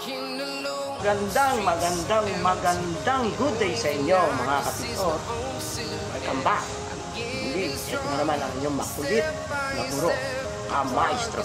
Magandang, magandang, magandang good day sa inyo mga kapitor. Welcome back. Hindi, ito na naman ang inyong makulit na guro, ang maestro.